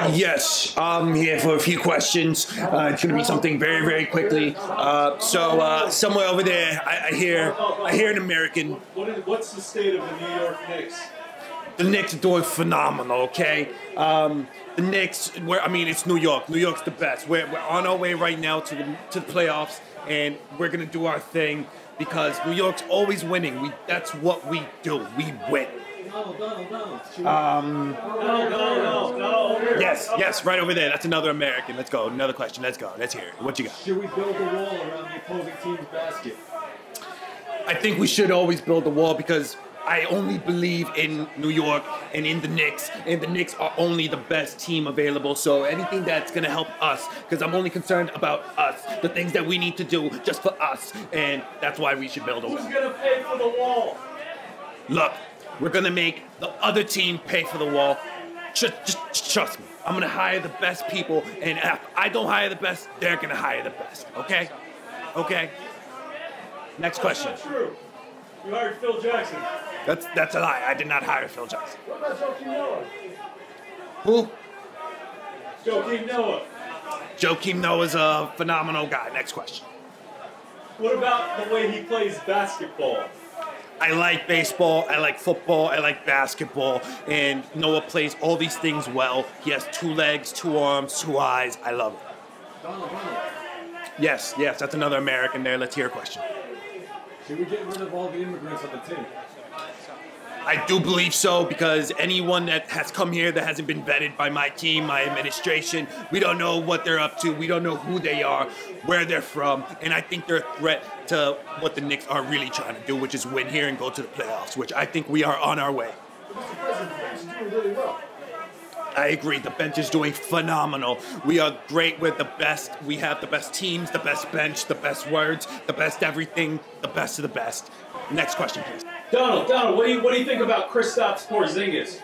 Uh, yes, I'm here for a few questions. Uh, it's going to be something very, very quickly. Uh, so uh, somewhere over there, I, I hear, I hear an American. What's the state of the New York Knicks? The Knicks are doing phenomenal. Okay, um, the Knicks. Where I mean, it's New York. New York's the best. We're, we're on our way right now to the to the playoffs, and we're gonna do our thing because New York's always winning. We that's what we do. We win. Um, No, no, no, no. Over here. Yes, yes, right over there. That's another American. Let's go. Another question. Let's go. Let's hear it. What you got? Should we build a wall around the opposing team's basket? I think we should always build a wall because I only believe in New York and in the Knicks, and the Knicks are only the best team available. So anything that's gonna help us, because I'm only concerned about us, the things that we need to do just for us, and that's why we should build a wall. Who's gonna pay for the wall? Look, we're gonna make the other team pay for the wall. Just, just, trust me. I'm gonna hire the best people, and if I don't hire the best, they're gonna hire the best. Okay? Okay. Next question. That's not true. You hired Phil Jackson. That's that's a lie. I did not hire Phil Jackson. What about Joakim Noah? Who? Joakim Noah. Joakim Noah's a phenomenal guy. Next question. What about the way he plays basketball? I like baseball, I like football, I like basketball, and Noah plays all these things well. He has two legs, two arms, two eyes. I love it. Yes, yes, that's another American there. Let's hear a question. Should we get rid of all the immigrants on the team? I do believe so because anyone that has come here that hasn't been vetted by my team, my administration, we don't know what they're up to. We don't know who they are, where they're from, and I think they're a threat to what the Knicks are really trying to do, which is win here and go to the playoffs, which I think we are on our way. I agree. The bench is doing phenomenal. We are great. We're the best. We have the best teams, the best bench, the best words, the best everything, the best of the best. Next question, please. Donald, Donald, what do you what do you think about Kristaps Porzingis?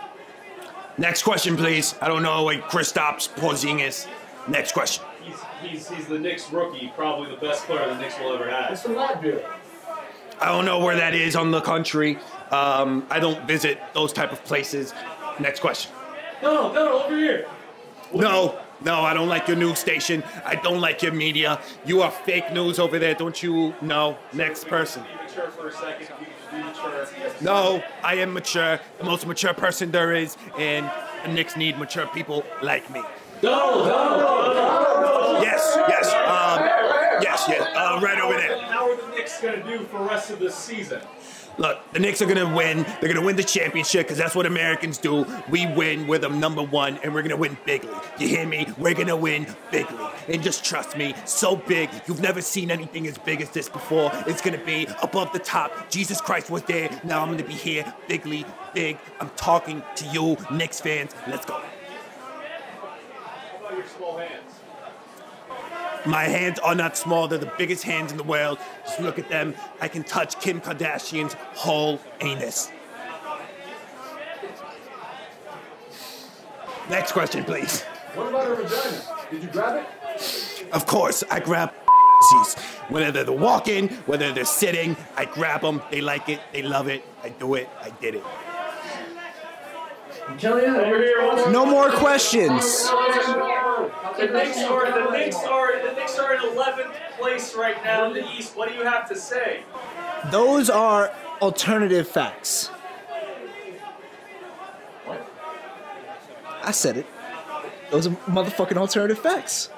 Next question, please. I don't know what Kristaps Porzingis. Next question. He's he's he's the Knicks rookie, probably the best player the Knicks will ever have. It's from Latvia. I don't know where that is on the country. Um, I don't visit those type of places. Next question. Donald, Donald, over here. No, no, I don't like your news station. I don't like your media. You are fake news over there, don't you? No. Next person. Mature for a second. Be, be mature. No, I am mature, the most mature person there is, and the Knicks need mature people like me. Donald, Donald, Donald. Yes, yes, um, yes, yes, uh, right over there. How are the Knicks gonna do for the rest of the season? Look, the Knicks are gonna win. They're gonna win the championship because that's what Americans do. We win. We're the number one, and we're gonna win bigly. You hear me? We're gonna win bigly. And just trust me, so big. You've never seen anything as big as this before. It's gonna be above the top. Jesus Christ was there. Now I'm gonna be here, bigly, big. I'm talking to you, Knicks fans. Let's go. How about your small hands? My hands are not small. They're the biggest hands in the world. Just look at them. I can touch Kim Kardashian's whole anus. Next question, please. What about her vagina? Did you grab it? Of course, I grab whether they're walking, whether they're sitting. I grab them. They like it. They love it. I do it. I did it. Kellyanne, Over here. What's No more questions. The Knicks are the Knicks are the Knicks are in 11th place right now in the East. What do you have to say? Those are alternative facts. I said it. Those are motherfucking alternative facts.